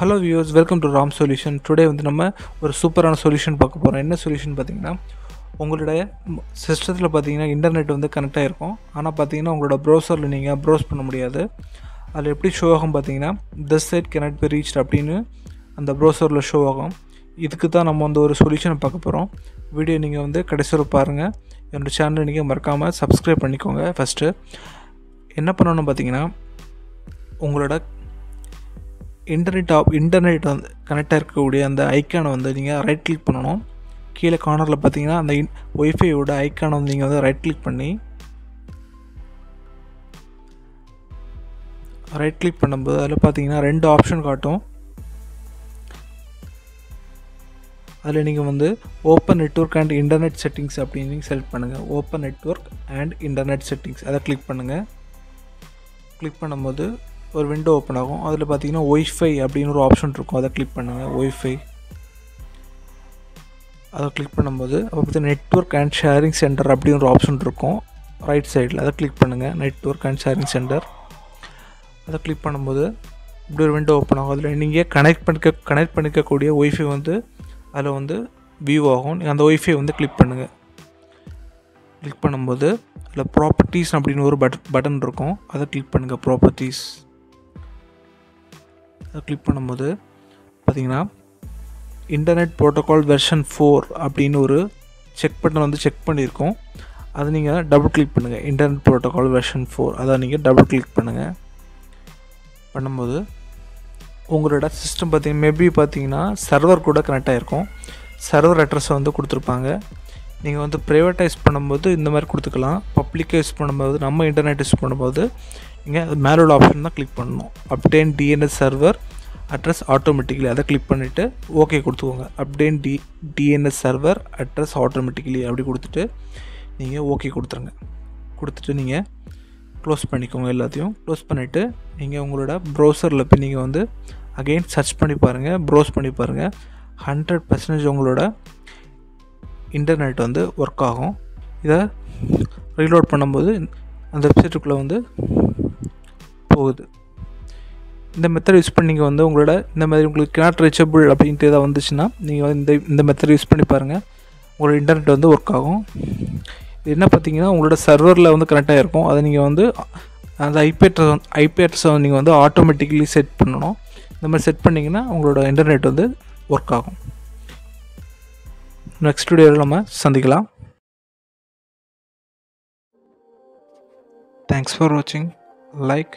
Hello viewers welcome to Ram Solution today வந்து நம்ம ஒரு சூப்பரான சொல்யூஷன் பார்க்க போகிறோம் என்ன சொல்யூஷன் பார்த்தீங்கன்னா உங்களுடைய சிஸ்டத்தில் பார்த்தீங்கன்னா இன்டர்நெட் வந்து கனெக்ட் ஆகிருக்கும் ஆனால் பார்த்தீங்கன்னா உங்களோட ப்ரௌசரில் நீங்கள் ப்ரௌஸ் பண்ண முடியாது. அதில் எப்படி ஷோ ஆகும் பார்த்தீங்கன்னா this site cannot be reach அப்படின்னு அந்த ப்ரௌசரில் ஷோ ஆகும். இதுக்கு தான் நம்ம வந்து ஒரு சொல்யூஷனை பார்க்க போகிறோம் வீடியோ நீங்கள் வந்து கடைசியில் பாருங்கள் என்னோடய சேனலை நீங்கள் மறக்காமல் சப்ஸ்கிரைப் பண்ணிக்கோங்க ஃபஸ்ட்டு என்ன பண்ணணும் பார்த்தீங்கன்னா உங்களோட இன்டர்நெட் ஆப் இன்டர்நெட் வந்து கனெக்டாக இருக்கக்கூடிய அந்த ஐக்கானை வந்து நீங்கள் ரைட் கிளிக் பண்ணணும். கீழே கார்னரில் பார்த்தீங்கன்னா அந்த இன் ஒய்ஃபையோட ஐக்கானை வந்து நீங்கள் வந்து ரைட் கிளிக் பண்ணி ரைட் கிளிக் பண்ணும்போது அதில் பார்த்தீங்கன்னா ரெண்டு ஆப்ஷன் காட்டும். அதில் நீங்கள் வந்து open network and internet settings அப்படின்னு நீங்கள் செலக்ட் பண்ணுங்கள் open network and internet settings அதை கிளிக் பண்ணுங்கள் கிளிக் பண்ணும்போது ஒரு விண்டோ ஓப்பன் ஆகும். அதில் பார்த்தீங்கன்னா ஒய்ஃபை அப்படின்னு ஒரு ஆப்ஷன் இருக்கும். அதை கிளிக் பண்ணுங்கள் ஒய்ஃபை அதை கிளிக் பண்ணும்போது அப்போ பார்த்தீங்கன்னா நெட்ஒர்க் அண்ட் ஷேரிங் சென்டர் அப்படின்னு ஒரு ஆப்ஷன் இருக்கும். ரைட் சைடில் அதை கிளிக் பண்ணுங்கள் நெட்ஒர்க் அண்ட் ஷேரிங் சென்டர் அதை கிளிக் பண்ணும்போது இப்படி ஒரு விண்டோ ஓப்பன் ஆகும். அதில் நீங்கள் கனெக்ட் பண்ணிக்க கனெக்ட் பண்ணிக்கக்கூடிய ஒய்ஃபை வந்து அதில் வந்து வியூ ஆகும். நீங்கள் அந்த ஒய்ஃபை வந்து கிளிக் பண்ணுங்கள் கிளிக் பண்ணும்போது அதில் ப்ராப்பர்ட்டிஸ் அப்படின்னு ஒரு பட் பட்டன் இருக்கும். அதை கிளிக் பண்ணுங்கள் ப்ராப்பர்ட்டிஸ் அதை கிளிக் பண்ணும்போது பார்த்தீங்கன்னா இன்டர்நெட் ப்ரோட்டோகால் வெர்ஷன் ஃபோர் அப்படின்னு ஒரு செக் பட்டன் வந்து செக் பண்ணியிருக்கோம். அதை நீங்கள் டபுள் கிளிக் பண்ணுங்கள் இன்டர்நெட் ப்ரோட்டோகால் வெர்ஷன் ஃபோர் அதை நீங்கள் டபுள் கிளிக் பண்ணுங்கள் பண்ணும்போது உங்களோட சிஸ்டம் பார்த்தீங்கன்னா மேபி பார்த்தீங்கன்னா சர்வர் கூட கனெக்ட் ஆகிருக்கும் சர்வர் அட்ரஸை வந்து கொடுத்துருப்பாங்க. நீங்கள் வந்து ப்ரைவேட்டைஸ் பண்ணும்போது இந்த மாதிரி கொடுத்துக்கலாம். பப்ளிக்காக யூஸ் பண்ணும்போது நம்ம இன்டர்நெட் யூஸ் பண்ணும்போது நீங்கள் மேலே உள்ள ஆப்ஷன் தான் கிளிக் பண்ணணும். Obtain DNS server address automatically அதை கிளிக் பண்ணிவிட்டு ஓகே கொடுத்துக்கோங்க. Obtain D DNS server address automatically அப்படி கொடுத்துட்டு நீங்கள் ஓகே கொடுத்துருங்க. கொடுத்துட்டு நீங்கள் க்ளோஸ் பண்ணிக்கோங்க எல்லாத்தையும். க்ளோஸ் பண்ணிவிட்டு நீங்கள் உங்களோட ப்ரௌசரில் போய் நீங்கள் வந்து அகெயின் சர்ச் பண்ணி பாருங்கள் ப்ரௌஸ் பண்ணி பாருங்கள் ஹண்ட்ரட் பர்சன்டேஜ் உங்களோட இன்டர்நெட் வந்து ஒர்க் ஆகும். இதை ரீலோட் பண்ணும்போது அந்த வெப்சைட்டுக்குள்ளே வந்து போகுது. இந்த மெத்தட் யூஸ் பண்ணி நீங்கள் வந்து உங்களோட இந்த மாதிரி உங்களுக்கு கேட் ரீச்சபிள் அப்படின்ட்டு எதாவது வந்துச்சுன்னா நீங்கள் வந்து இந்த இந்த மெத்தட் யூஸ் பண்ணி பாருங்கள் உங்களோட இன்டர்நெட் வந்து ஒர்க் ஆகும். இது என்ன பார்த்தீங்கன்னா உங்களோட சர்வரில் வந்து கனெக்டாக இருக்கும் அதை நீங்கள் வந்து அந்த ஐபி அட்ரஸ் ஐபி அட்ரஸை நீங்கள் வந்து ஆட்டோமேட்டிக்கலி செட் பண்ணணும். இந்த மாதிரி செட் பண்ணிங்கன்னா உங்களோட இன்டர்நெட் வந்து ஒர்க் ஆகும். நெக்ஸ்ட் வீடியோவில் நம்ம சந்திக்கலாம். தேங்க்ஸ் ஃபார் வாட்சிங் லைக்